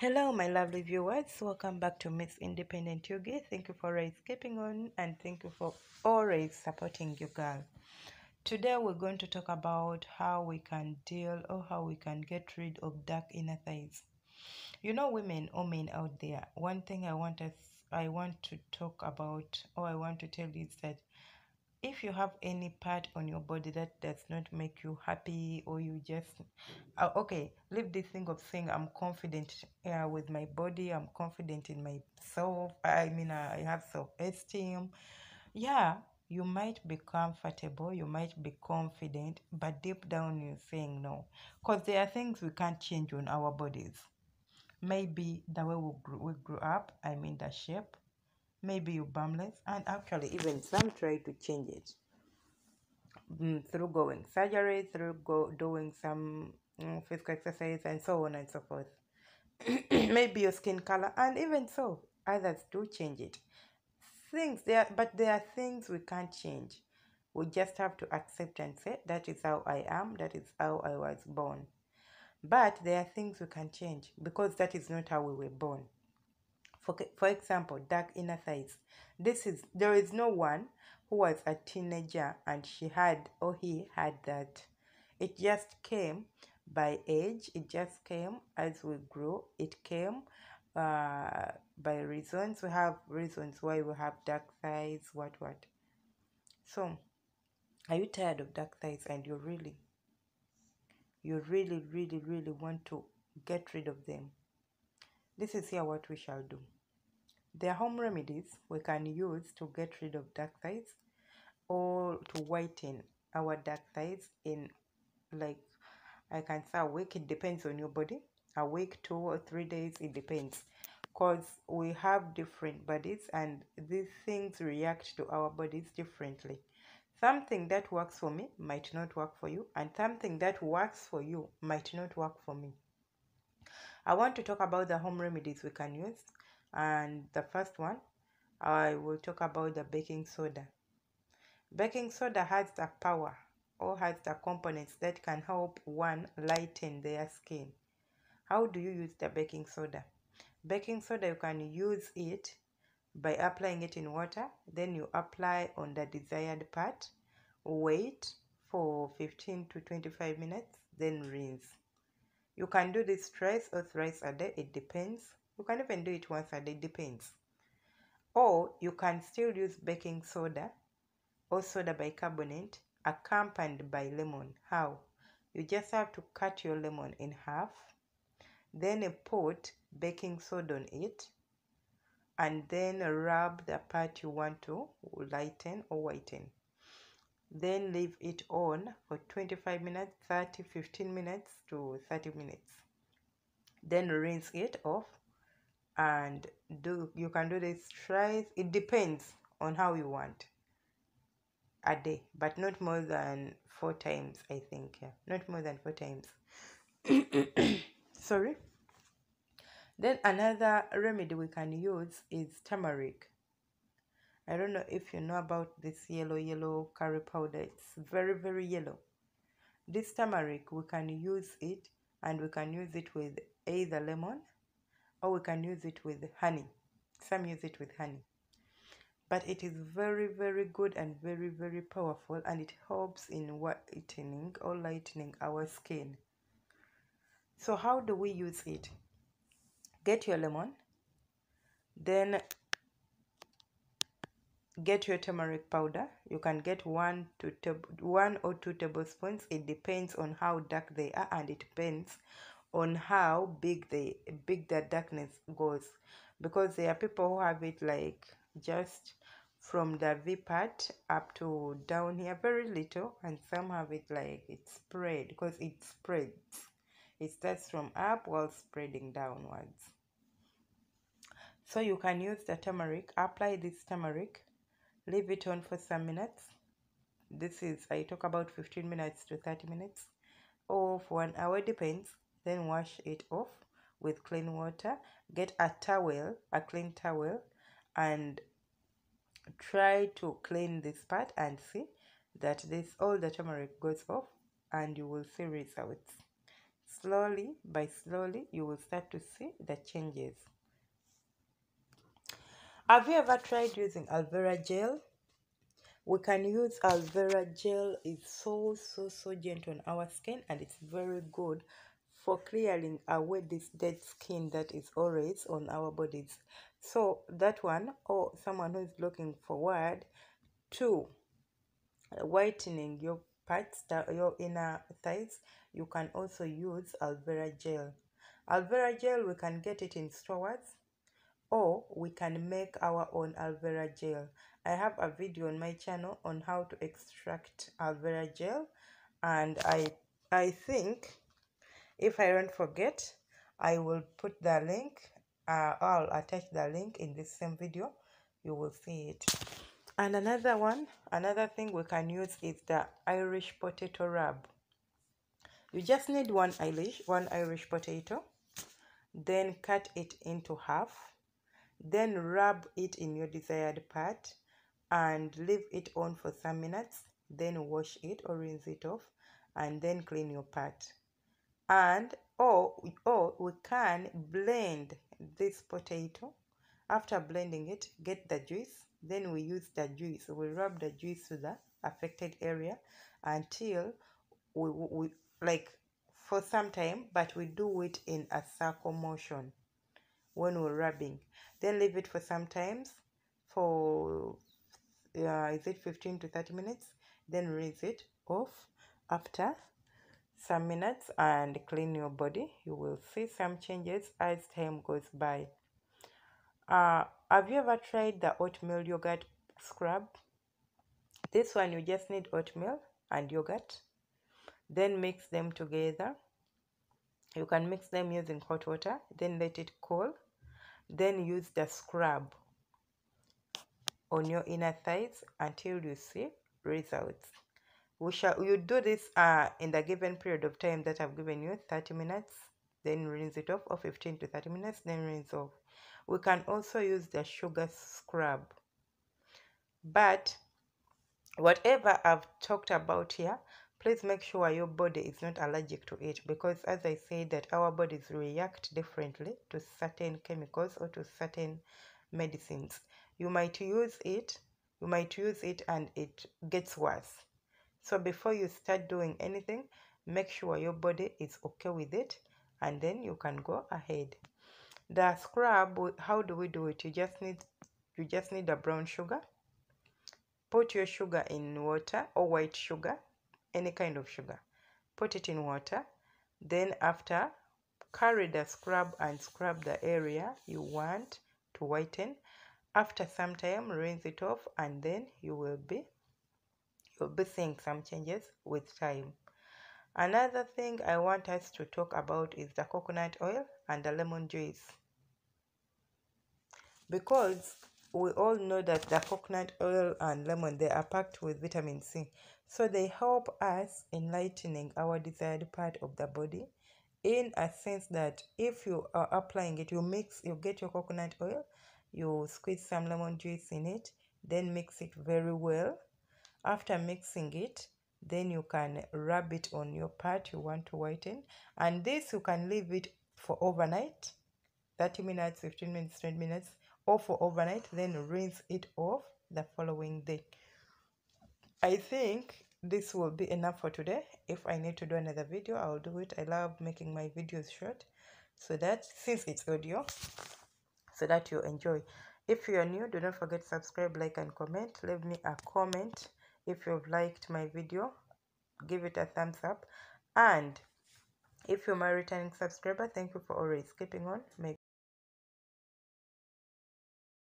Hello, my lovely viewers. Welcome back to Miss Independent UG. Thank you for always keeping on and thank you for always supporting you, girl. Today, we're going to talk about how we can deal or how we can get rid of dark inner thighs. You know, women or men out there, one thing I want us, I want to talk about or I want to tell you is that if you have any part on your body that does not make you happy or you just uh, okay leave this thing of saying i'm confident uh, with my body i'm confident in myself i mean uh, i have self-esteem yeah you might be comfortable you might be confident but deep down you're saying no because there are things we can't change on our bodies. Maybe the way we grew, we grew up i mean the shape maybe you bumless and actually even some try to change it. Mm, through going surgery through go doing some mm, physical exercise and so on and so forth. Maybe your skin color. And even so others do change it. Things there but there are things we can't change. We just have to accept and say that is how i am. That is how i was born. But there are things we can change because that is not how we were born for, for example, dark inner thighs. This is there is no one who was a teenager and she had or he had that. It just came by age. It just came as we grew. It came uh, by reasons. We have reasons why we have dark thighs. What what. So, are you tired of dark thighs and you really, you really, really, really want to get rid of them? This is here what we shall do. There are home remedies we can use to get rid of dark thighs or to whiten our dark thighs in like I can say a week, it depends on your body. A week, two or three days, it depends. Because we have different bodies and these things react to our bodies differently. Something that works for me might not work for you, and something that works for you might not work for me. I want to talk about the home remedies we can use and the first one I will talk about the baking soda. Baking soda has the power or has the components that can help one lighten their skin. How do you use the baking soda? Baking soda you can use it by applying it in water, then you apply on the desired part, wait for 15 to 25 minutes, then rinse. You can do this twice or thrice a day, it depends you can even do it once a day, depends. Or you can still use baking soda or soda bicarbonate accompanied by lemon. How? You just have to cut your lemon in half, then put baking soda on it, and then rub the part you want to lighten or whiten. Then leave it on for 25 minutes, 30, 15 minutes to 30 minutes. Then rinse it off and do you can do this thrice it depends on how you want a day but not more than four times i think yeah. Not more than four times. Sorry. Then another remedy we can use is turmeric. I don't know if you know about this yellow yellow curry powder. It's very very yellow. This turmeric we can use it and we can use it with either lemon or we can use it with honey. Some use it with honey. But it is very, very good and very, very powerful and it helps in whitening or lightening our skin. So, how do we use it? Get your lemon, then get your turmeric powder. You can get one to one or two tablespoons. It depends on how dark they are and it depends on how big the big the darkness goes. Because there are people who have it like just from the V part up to down here very little and some have it like it's spread because it spreads. It starts from up while spreading downwards. So you can use the turmeric apply this turmeric leave it on for some minutes. This is i talk about 15 minutes to 30 minutes. Or for an hour depends then wash it off with clean water get a towel a clean towel and try to clean this part and see that this all the turmeric goes off and you will see results. Slowly by slowly you will start to see the changes. Have you ever tried using aloe vera gel? We can use aloe vera gel. It's so so so gentle on our skin and it's very good for clearing away this dead skin that is always on our bodies. So that one or someone who is looking forward to whitening your parts your inner thighs you can also use aloe vera gel. Aloe vera gel we can get it in stores or we can make our own aloe vera gel. I have a video on my channel on how to extract aloe vera gel and i i think if i don't forget i will put the link uh, i'll attach the link in this same video. You will see it. And another one another thing we can use is the irish potato rub. You just need one irish one irish potato then cut it into half then rub it in your desired part and leave it on for some minutes then wash it or rinse it off and then clean your part and or, or we can blend this potato. After blending it get the juice. Then we use the juice. We rub the juice to the affected area until we, we like for some time but we do it in a circle motion when we're rubbing. Then leave it for some times for uh, is it 15 to 30 minutes? Then rinse it off after some minutes and clean your body. You will see some changes as time goes by. Uh, have you ever tried the oatmeal yogurt scrub? This one you just need oatmeal and yogurt. Then mix them together. You can mix them using hot water. Then let it cool. Then use the scrub on your inner thighs until you see results. We shall you do this uh, in the given period of time that I've given you 30 minutes then rinse it off or 15 to 30 minutes then rinse off. We can also use the sugar scrub. But whatever I've talked about here, please make sure your body is not allergic to it because as i said that our bodies react differently to certain chemicals or to certain medicines you might use it you might use it and it gets worse so before you start doing anything make sure your body is okay with it and then you can go ahead. The scrub how do we do it? You just need you just need a brown sugar. Put your sugar in water or white sugar any kind of sugar. Put it in water. Then after carry the scrub and scrub the area you want to whiten. After some time rinse it off and then you will be you'll be seeing some changes with time. Another thing i want us to talk about is the coconut oil and the lemon juice. Because we all know that the coconut oil and lemon they are packed with vitamin c. So they help us in lightening our desired part of the body in a sense that if you are applying it, you mix, you get your coconut oil, you squeeze some lemon juice in it, then mix it very well. After mixing it, then you can rub it on your part you want to whiten. And this you can leave it for overnight, 30 minutes, 15 minutes, 20 minutes, or for overnight, then rinse it off the following day. I think this will be enough for today. If I need to do another video, I'll do it. I love making my videos short so that since it's audio, so that you enjoy. If you are new, do not forget to subscribe, like, and comment. Leave me a comment if you've liked my video. Give it a thumbs up. And if you're my returning subscriber, thank you for always keeping on. May